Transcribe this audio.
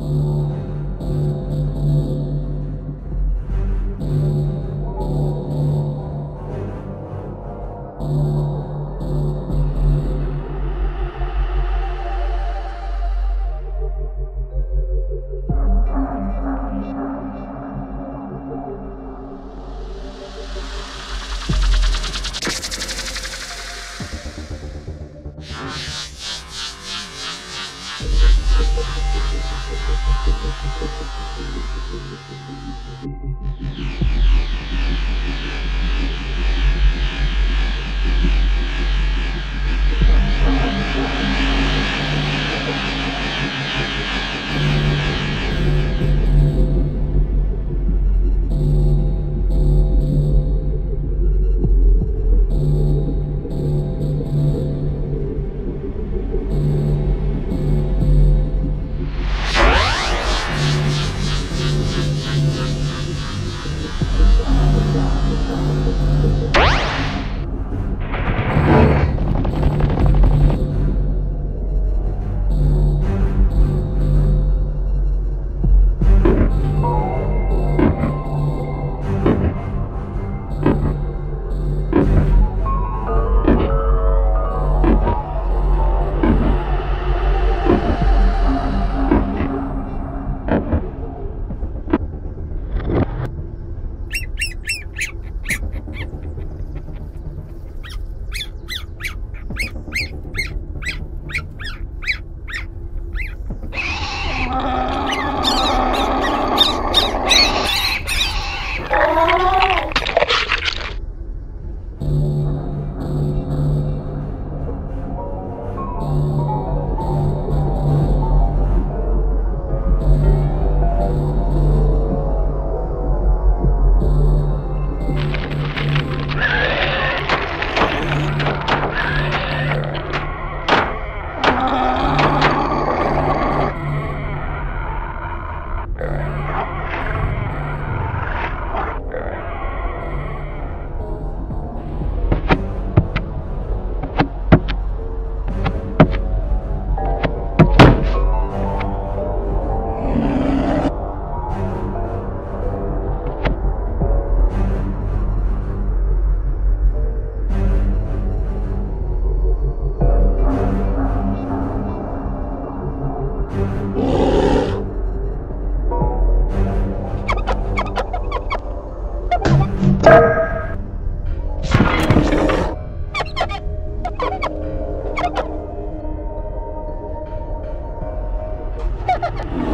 うん。Thank you. Oh. Ha ha ha!